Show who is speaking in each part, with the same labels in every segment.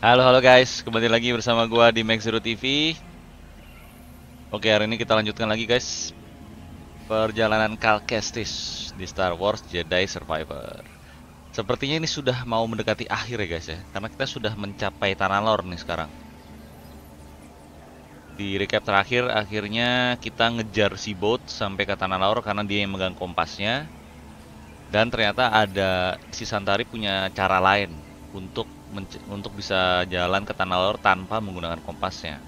Speaker 1: Halo halo guys, kembali lagi bersama gua di Max Zero TV. Oke, hari ini kita lanjutkan lagi guys perjalanan Cal Kestis di Star Wars Jedi Survivor. Sepertinya ini sudah mau mendekati akhir ya guys ya, karena kita sudah mencapai Tanah Lor nih sekarang. Di recap terakhir, akhirnya kita ngejar si boat sampai ke Tanah Lor karena dia yang megang kompasnya. Dan ternyata ada si Santari punya cara lain untuk untuk bisa jalan ke tanah lor tanpa menggunakan kompasnya.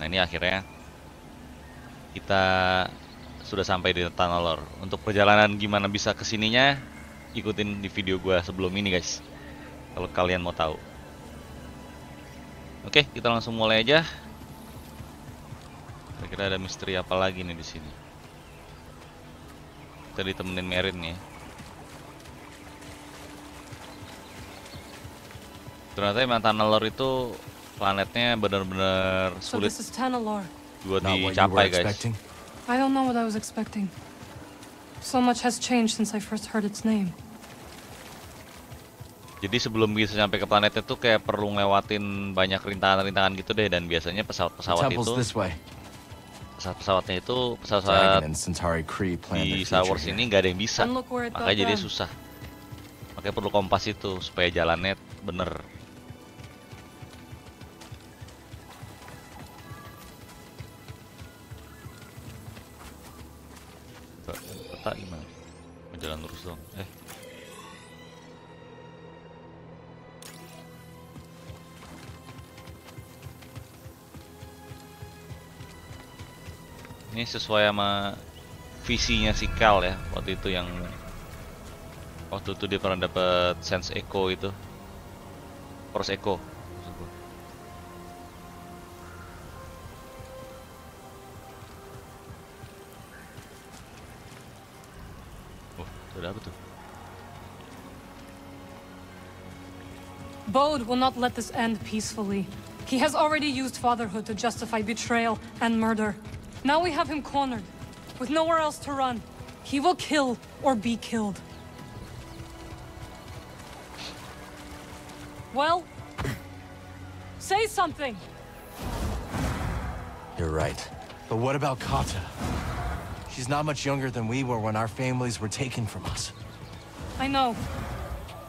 Speaker 1: Nah ini akhirnya kita sudah sampai di tanah lor. Untuk perjalanan gimana bisa ke sininya, ikutin di video gue sebelum ini guys. Kalau kalian mau tahu. Oke, kita langsung mulai aja. Kira-kira ada misteri apa lagi nih di sini. Kita ditemenin Merin nih. Ternyata emang Tanalor itu planetnya benar-benar
Speaker 2: So
Speaker 1: sulit
Speaker 2: Tanalor.
Speaker 1: buat dicapai guys.
Speaker 3: expecting?
Speaker 2: I don't know what I was expecting. So much has changed since I first heard its name.
Speaker 1: Jadi sebelum bisa sampai ke planetnya tuh kayak perlu ngelewatin banyak rintangan-rintangan gitu deh dan biasanya pesawat-pesawat
Speaker 3: temple's
Speaker 1: itu
Speaker 3: this way.
Speaker 1: pesawat-pesawatnya itu
Speaker 3: Dragon
Speaker 1: pesawat
Speaker 3: and Centauri Kree plan
Speaker 1: di Star Wars ini nggak ada yang bisa. Makanya jadi susah. Makanya perlu kompas itu supaya jalannya bener. Jalan lurus dong. Eh. Ini sesuai sama visinya si Cal ya waktu itu yang waktu itu dia pernah dapat sense echo itu force echo itu ada apa
Speaker 2: Bode will not let this end peacefully. He has already used fatherhood to justify betrayal and murder. Now we have him cornered, with nowhere else to run. He will kill or be killed. Well, say something.
Speaker 3: You're right. But what about Kata? She's not much younger than we were when our families were taken from us.
Speaker 2: I know.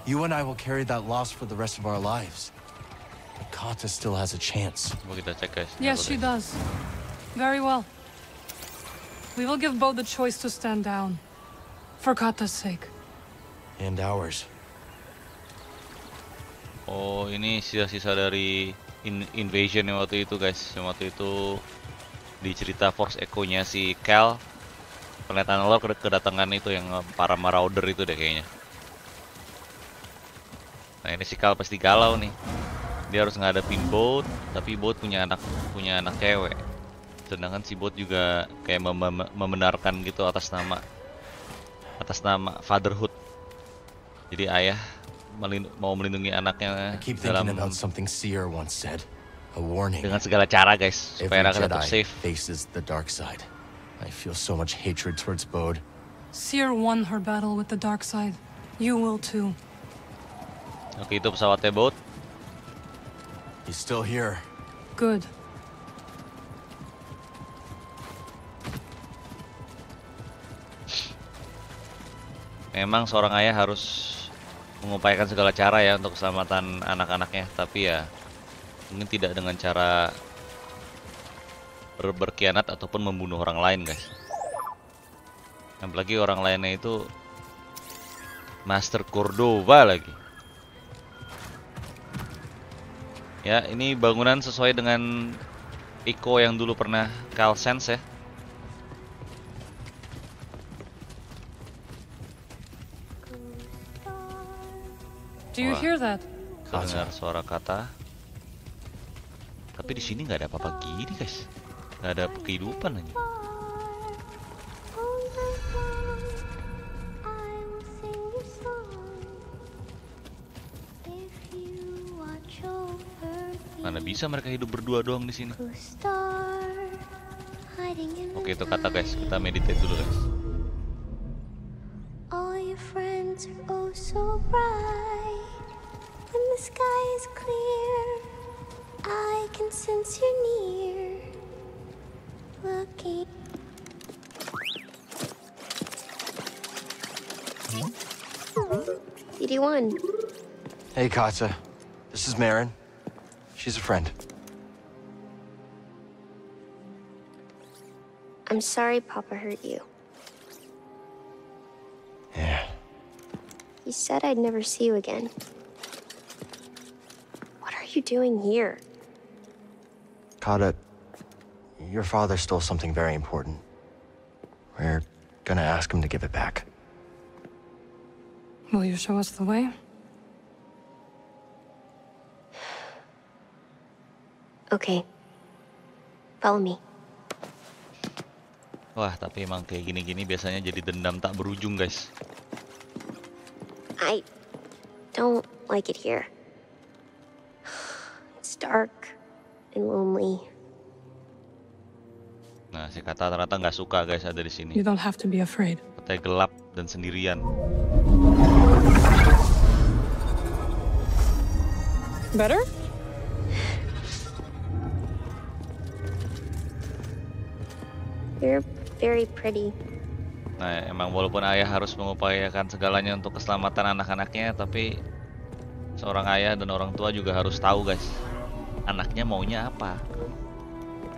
Speaker 3: You and I will carry that loss for the rest of our lives. But Kata still has a chance.
Speaker 1: coba kita cek guys Ini
Speaker 2: Yes, she does. Very well. We will give Bo the choice to stand down. For Kata's sake.
Speaker 3: And ours.
Speaker 1: oh ini sisa-sisa dari in- invasion yang waktu itu guys yang waktu itu di cerita force echo nya si Cal Tanalor ke- kedatangan itu yang para marauder itu deh kayaknya Nah ini si Kal pasti galau nih. Dia harus ngadepin Boat, tapi Boat punya anak punya anak cewek. Sedangkan si Boat juga kayak mem- mem- membenarkan gitu atas nama atas nama fatherhood. Jadi ayah mau melindungi anaknya dalam dengan segala cara guys supaya anaknya tetap safe.
Speaker 3: faces the dark side. I feel so much hatred towards Bode.
Speaker 2: Seer won her battle with the dark side. You will too.
Speaker 1: Oke itu pesawatnya Boat.
Speaker 3: He's still here.
Speaker 2: Good.
Speaker 1: Memang seorang ayah harus mengupayakan segala cara ya untuk keselamatan anak-anaknya, tapi ya mungkin tidak dengan cara ber- berkhianat ataupun membunuh orang lain, guys. Apalagi orang lainnya itu Master Cordova lagi. Ya, ini bangunan sesuai dengan Iko yang dulu pernah Cal Sense ya.
Speaker 2: Do you hear that?
Speaker 1: Dengar suara kata. Tapi di sini nggak ada apa-apa gini guys. Nggak ada kehidupan aja. Mana bisa mereka hidup berdua doang di sini? Oke itu kata guys, kita meditate dulu guys.
Speaker 4: All your friends are oh so bright. When the sky is clear I can sense you're near. Looking. BD1.
Speaker 3: Hey, Kata. This is Marin. She's a friend.
Speaker 4: I'm sorry Papa hurt you.
Speaker 3: Yeah.
Speaker 4: He said I'd never see you again. What are you doing here?
Speaker 3: Kata, your father stole something very important. We're gonna ask him to give it back.
Speaker 2: Will you show us the way?
Speaker 4: Okay. Follow me.
Speaker 1: Wah, tapi emang kayak gini-gini biasanya jadi dendam tak berujung, guys.
Speaker 4: I don't like it here. It's dark and lonely.
Speaker 1: Nah, si kata ternyata nggak suka guys ada di sini.
Speaker 2: You don't have to be afraid.
Speaker 1: Katanya gelap dan sendirian.
Speaker 2: Better?
Speaker 4: You're very pretty.
Speaker 1: Nah, emang walaupun ayah harus mengupayakan segalanya untuk keselamatan anak-anaknya, tapi seorang ayah dan orang tua juga harus tahu guys, anaknya maunya apa.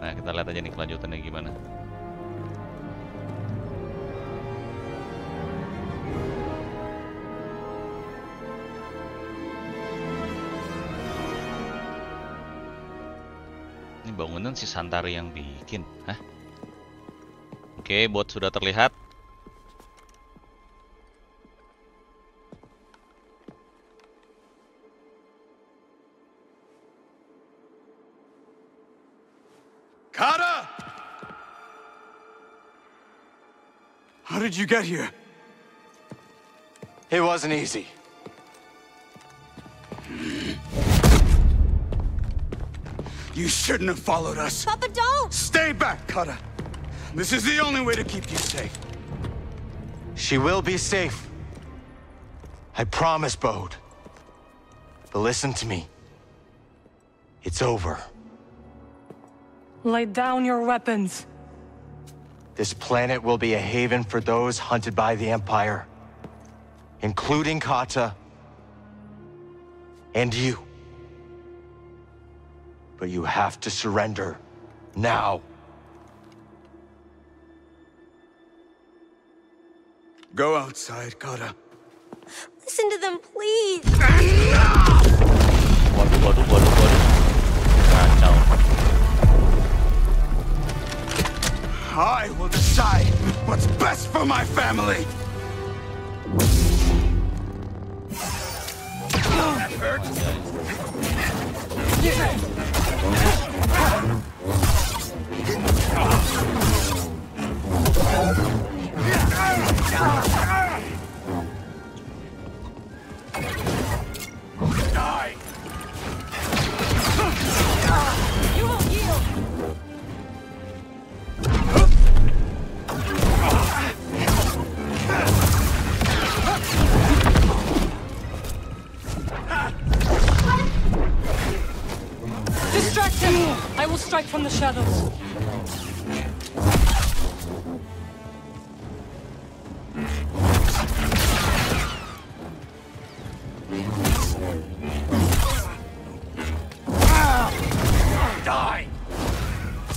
Speaker 1: Nah, kita lihat aja nih kelanjutannya gimana. Ini bangunan si Santari yang bikin, hah? Oke, bot sudah terlihat.
Speaker 5: How did you get here?
Speaker 3: It wasn't easy.
Speaker 5: You shouldn't have followed us.
Speaker 4: Papa, don't!
Speaker 5: Stay back, Kata. This is the only way to keep you safe.
Speaker 3: She will be safe. I promise, Bode. But listen to me. It's over.
Speaker 2: Lay down your weapons.
Speaker 3: This planet will be a haven for those hunted by the Empire, including Kata and you. But you have to surrender now.
Speaker 5: Go outside, Kata.
Speaker 4: Listen to them, please!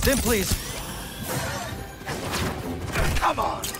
Speaker 3: Then please,
Speaker 5: Come on!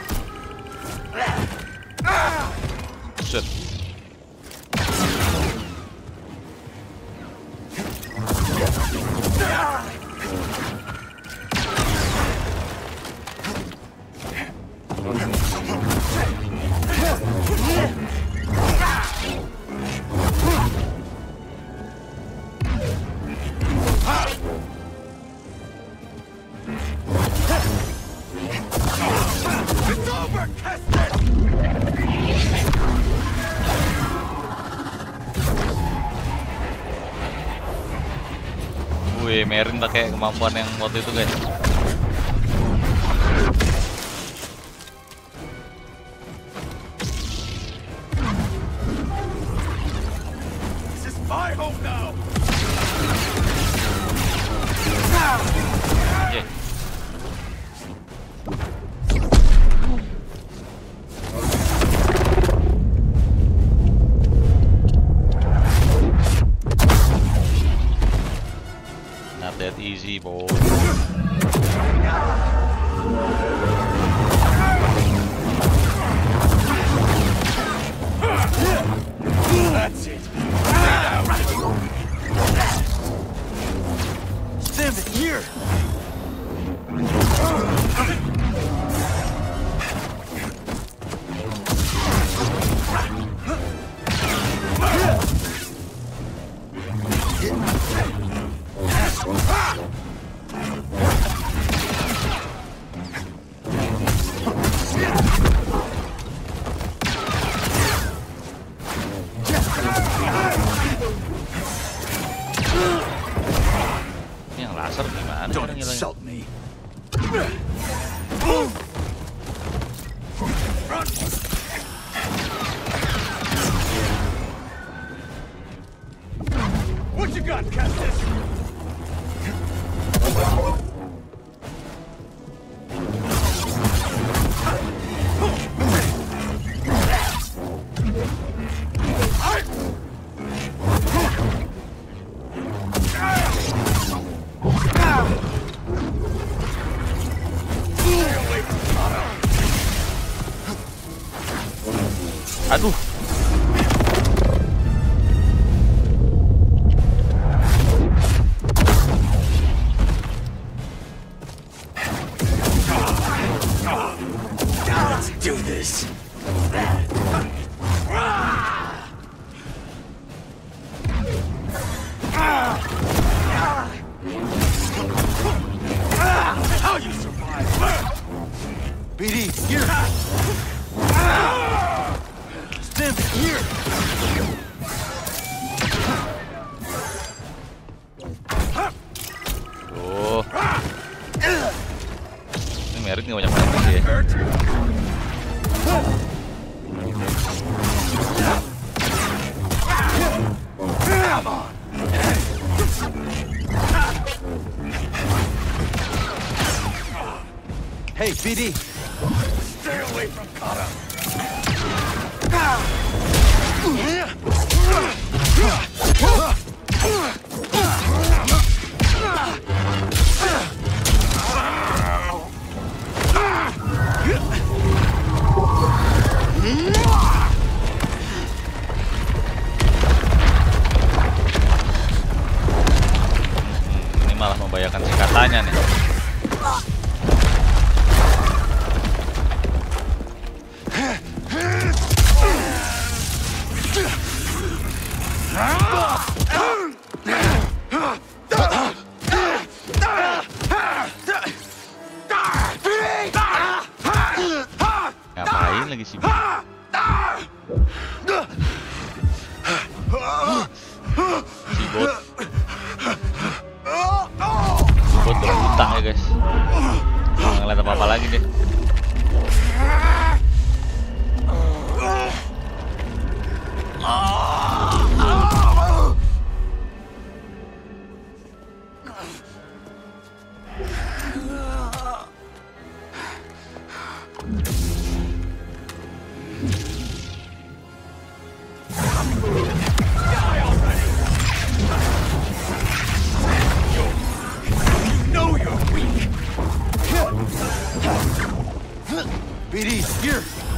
Speaker 1: kemampuan yang waktu itu guys Yeah. kasar gimana
Speaker 5: Don't insult me.
Speaker 1: Run. membahayakan singkatannya nih.
Speaker 5: Ah!
Speaker 3: PD, here!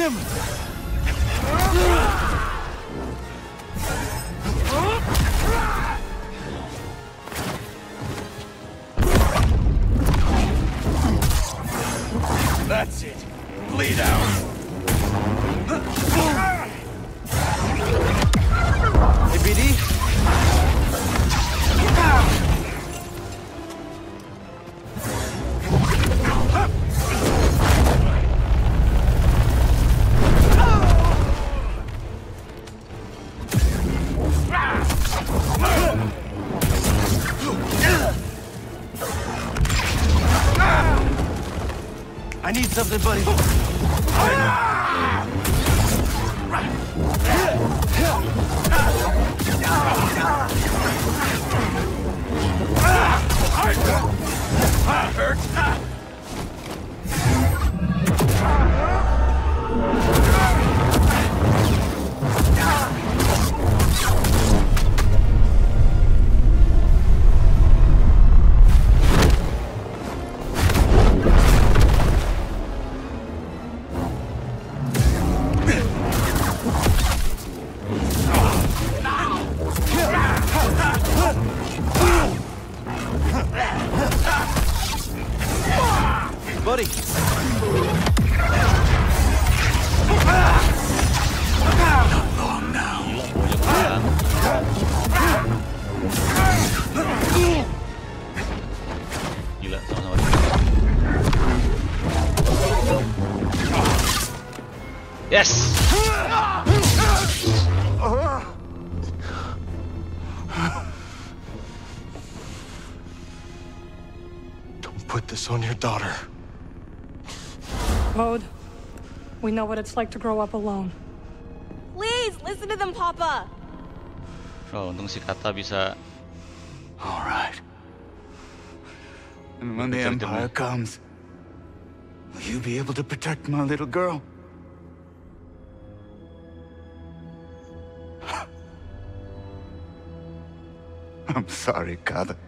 Speaker 5: him! Something, buddy.
Speaker 3: Put this on your daughter.
Speaker 2: Bode, we know what it's like to grow up alone.
Speaker 4: Please, listen to them, Papa.
Speaker 1: Oh, untung si Kata bisa
Speaker 5: All right. And when the Empire comes, will you be able to protect my little girl? I'm sorry, Kata.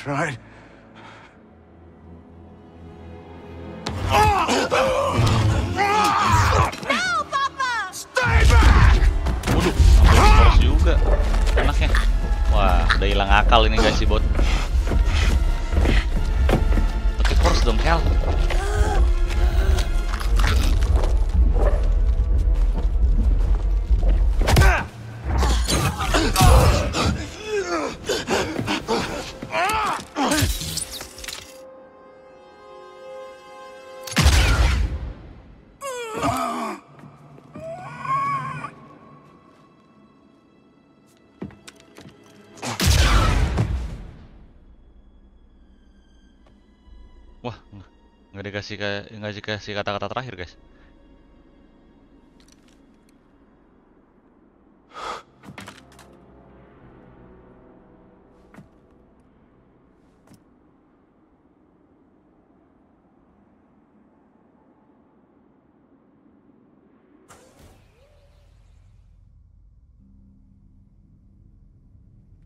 Speaker 5: Tried.
Speaker 4: No, Papa!
Speaker 5: Stay back!
Speaker 1: Waduh, harus juga anaknya. Wah, udah hilang akal ini guys si bot. Pakai force dong, Kel. Nggak ka- nggak dikasih kata-kata terakhir guys.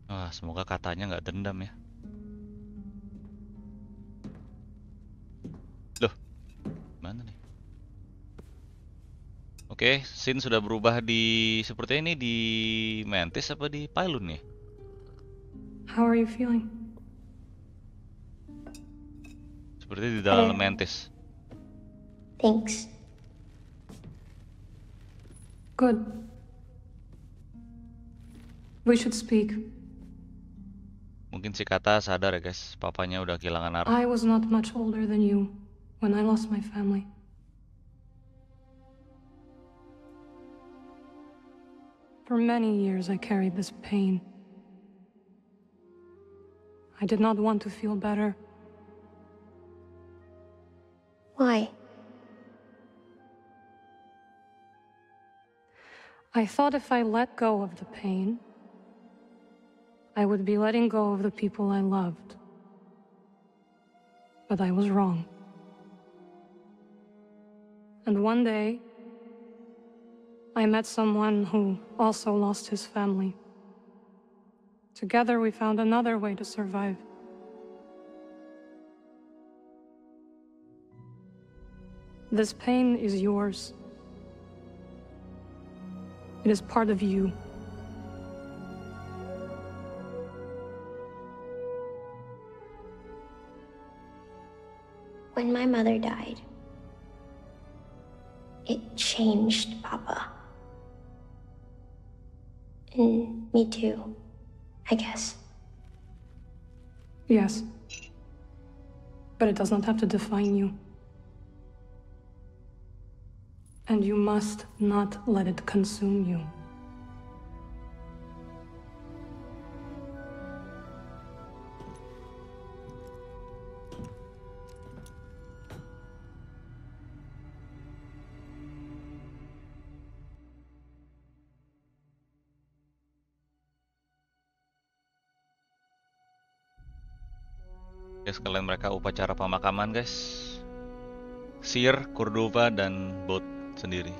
Speaker 1: Wah, semoga katanya nggak dendam ya. Oke, scene sudah berubah di seperti ini di Mantis apa di Pylon nih?
Speaker 2: How are you feeling?
Speaker 1: Seperti di dalam
Speaker 4: Ada.
Speaker 1: Mantis.
Speaker 4: Thanks.
Speaker 2: Good. We should speak.
Speaker 1: Mungkin si Kata sadar ya guys, papanya udah kehilangan arah.
Speaker 2: I was not much older than you when I lost my family. For many years, I carried this pain. I did not want to feel better.
Speaker 4: Why?
Speaker 2: I thought if I let go of the pain, I would be letting go of the people I loved. But I was wrong. And one day, I met someone who also lost his family. Together, we found another way to survive. This pain is yours. It is part of you.
Speaker 4: When my mother died, it changed Papa. And me too, I guess.
Speaker 2: Yes. But it does not have to define you. And you must not let it consume you.
Speaker 1: Ya sekalian mereka upacara pemakaman guys. Sir, Cordova, dan Bot sendiri.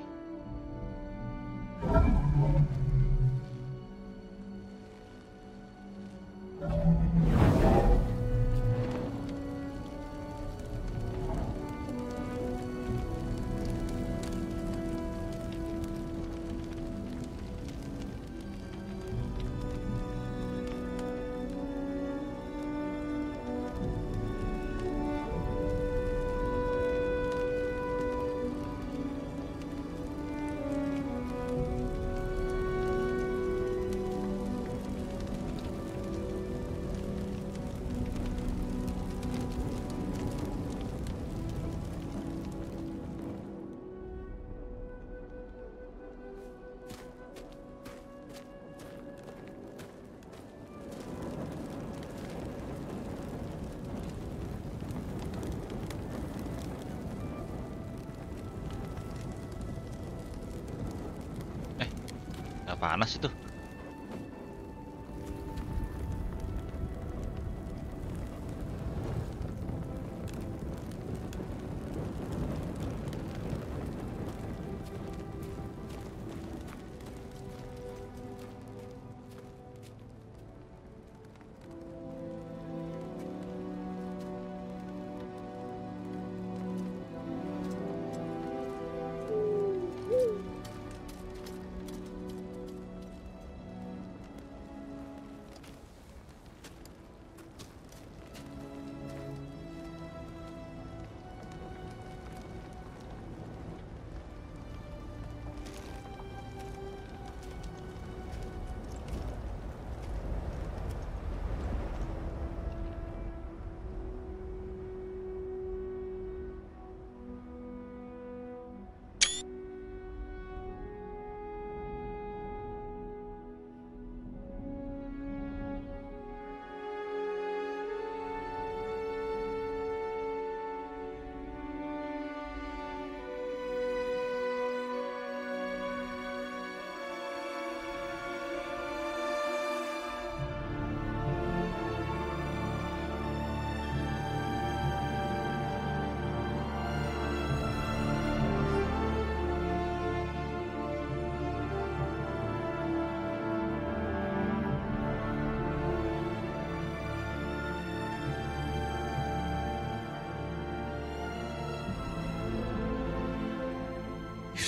Speaker 1: Panas itu.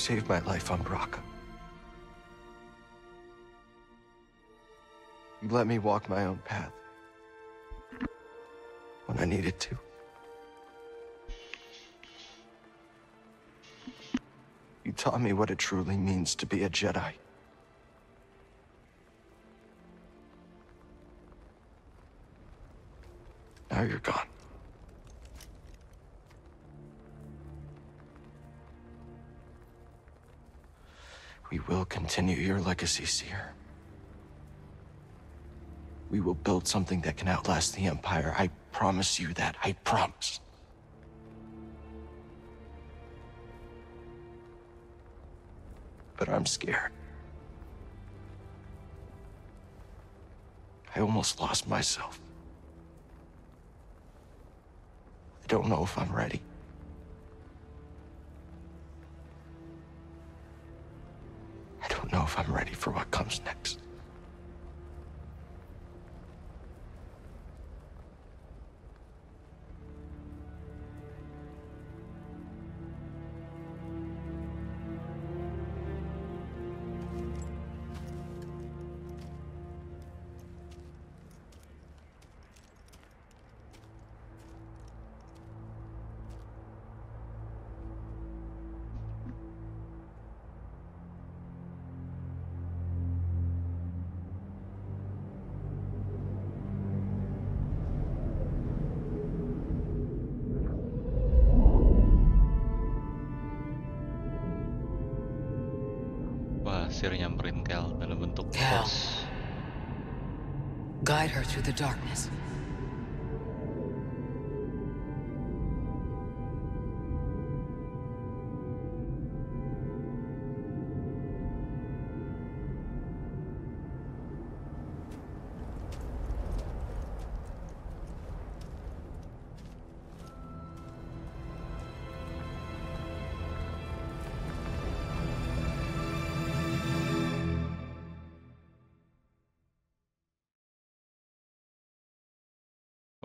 Speaker 3: Saved my life on Braca. You let me walk my own path when I needed to. You taught me what it truly means to be a Jedi. Continue your legacy, Seer. We will build something that can outlast the Empire. I promise you that. I promise. But I'm scared. I almost lost myself. I don't know if I'm ready. If I'm ready for what comes next.
Speaker 1: Sir nyamperin Kel dalam bentuk
Speaker 6: Kel. Guide her through the darkness.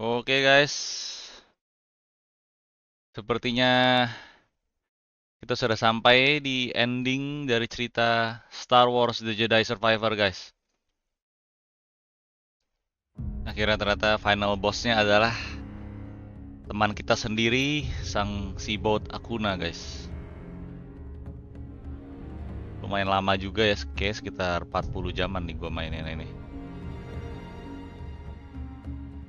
Speaker 1: Oke guys, sepertinya kita sudah sampai di ending dari cerita Star Wars The Jedi Survivor guys. Akhirnya ternyata final bossnya adalah teman kita sendiri, sang Seaboat Akuna guys. Lumayan lama juga ya, kayak sekitar 40 jaman nih gue mainin ini.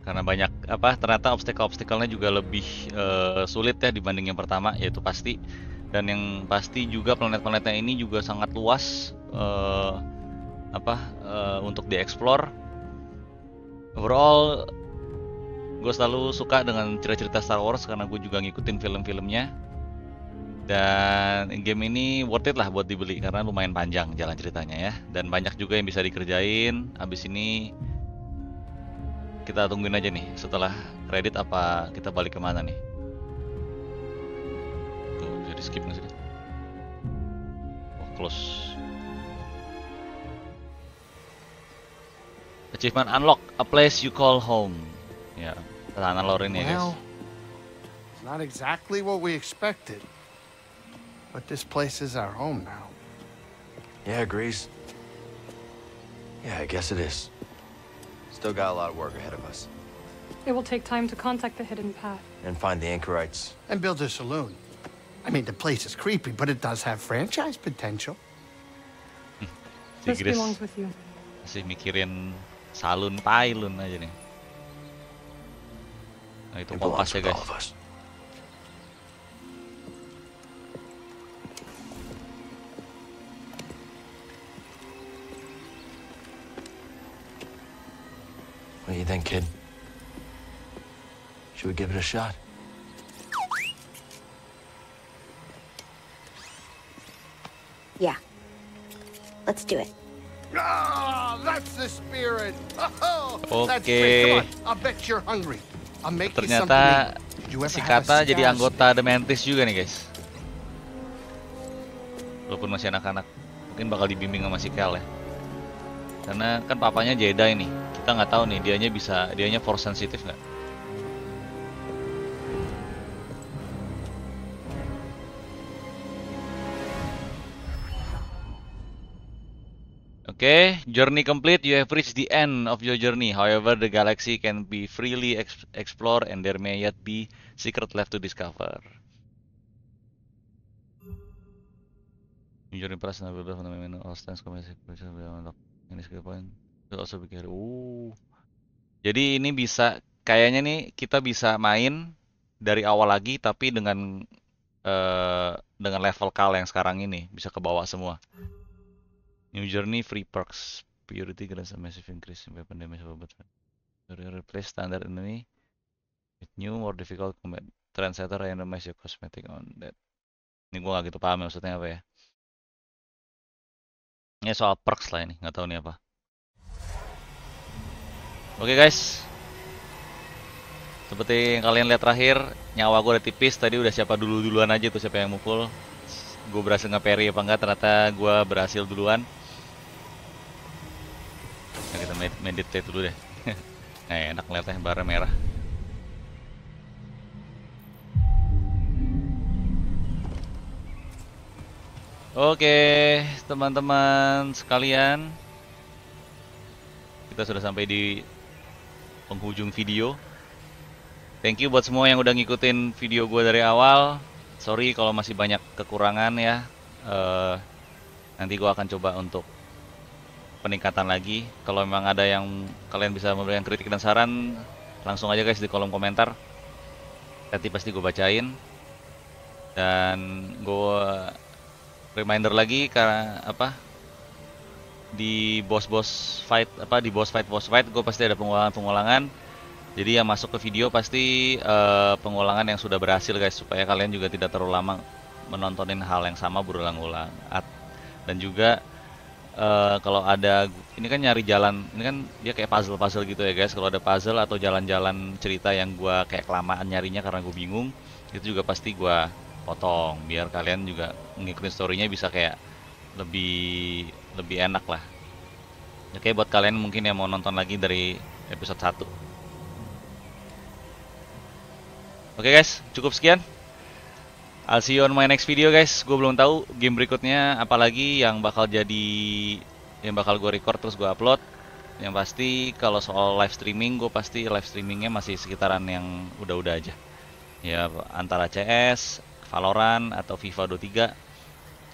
Speaker 1: Karena banyak apa ternyata obstacle-obstacle-nya juga lebih eh, sulit ya dibanding yang pertama yaitu pasti. Dan yang pasti juga planet-planetnya ini juga sangat luas eh, apa eh, untuk dieksplor. Overall gue selalu suka dengan cerita-cerita Star Wars karena gue juga ngikutin film-filmnya. Dan game ini worth it lah buat dibeli karena lumayan panjang jalan ceritanya ya. Dan banyak juga yang bisa dikerjain. Abis ini kita tungguin aja nih setelah kredit apa kita balik ke mana nih tuh bisa di skip nggak sih oh close achievement unlock a place you call home ya tanah lorin ya guys
Speaker 5: Well, it's not exactly what we expected. But this place is our home now.
Speaker 3: Yeah, Grease. Yeah, I guess it is. Still got a lot of work ahead of us.
Speaker 2: It will take time to contact the hidden path.
Speaker 3: And find the anchorites.
Speaker 5: And build a saloon. I mean, the place is creepy, but it does have franchise potential.
Speaker 1: si
Speaker 2: This belongs with you.
Speaker 1: masih mikirin salun pailun aja nih nah itu
Speaker 3: It belongs
Speaker 1: kompas ya
Speaker 3: with
Speaker 1: guys
Speaker 3: think, kid? Should we give it a shot?
Speaker 4: Yeah. Let's do it.
Speaker 5: Ah, that's the spirit. Oh, that's
Speaker 1: Oke.
Speaker 5: great. Come on, I'll bet you're hungry. I'll make
Speaker 1: ternyata
Speaker 5: you ever
Speaker 1: si Kata jadi anggota The Mantis juga nih guys walaupun masih anak-anak mungkin bakal dibimbing sama si Kel ya karena kan papanya Jedi nih kita nggak tahu nih dianya bisa dianya force sensitif nggak Okay, journey complete. You have reached the end of your journey. However, the galaxy can be freely ex- explored and there may yet be secret left to discover. All stands point. Also be carried. Uh. Jadi ini bisa kayaknya nih kita bisa main dari awal lagi tapi dengan eh dengan level kal yang sekarang ini bisa ke bawah semua. New Journey free perks purity grants a massive increase in weapon damage of. Replace standard enemy with new more difficult combat. Trendsetter randomize your cosmetic on that. Ini gua gak gitu paham ya maksudnya apa ya. Ini soal perks lah ini, nggak tahu nih apa. Oke guys, seperti yang kalian lihat terakhir, nyawa gue udah tipis. Tadi udah siapa dulu duluan aja tuh siapa yang mukul. Gue berhasil nge-parry apa enggak? Ternyata gue berhasil duluan. Nah, kita med- meditate dulu deh. nah, enak ngeliatnya bara merah. Oke, teman-teman sekalian. Kita sudah sampai di penghujung video. Thank you buat semua yang udah ngikutin video gue dari awal. Sorry kalau masih banyak kekurangan ya. Eh, nanti gue akan coba untuk peningkatan lagi. Kalau memang ada yang kalian bisa memberikan kritik dan saran, langsung aja guys di kolom komentar. Nanti pasti gue bacain. Dan gue reminder lagi karena apa di bos-bos fight apa di boss fight boss fight gue pasti ada pengulangan-pengulangan jadi yang masuk ke video pasti eh, pengulangan yang sudah berhasil guys supaya kalian juga tidak terlalu lama menontonin hal yang sama berulang-ulang. Dan juga eh, kalau ada ini kan nyari jalan ini kan dia kayak puzzle-puzzle gitu ya guys. Kalau ada puzzle atau jalan-jalan cerita yang gua kayak kelamaan nyarinya karena gue bingung itu juga pasti gua potong biar kalian juga ngikutin storynya bisa kayak lebih lebih enak lah oke buat kalian mungkin yang mau nonton lagi dari episode 1 Oke guys, cukup sekian. I'll see you on my next video guys. Gue belum tahu game berikutnya apalagi yang bakal jadi yang bakal gue record terus gue upload. Yang pasti kalau soal live streaming gue pasti live streamingnya masih sekitaran yang udah-udah aja. Ya antara CS, Valorant atau FIFA 23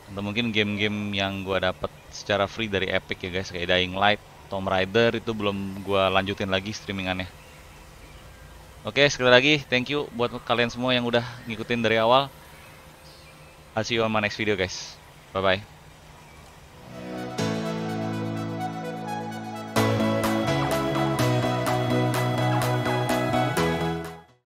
Speaker 1: atau mungkin game-game yang gue dapet secara free dari Epic ya guys kayak Dying Light, Tomb Raider itu belum gue lanjutin lagi streamingannya. Oke sekali lagi thank you buat kalian semua yang udah ngikutin dari awal. I'll see you on my next video guys. Bye bye.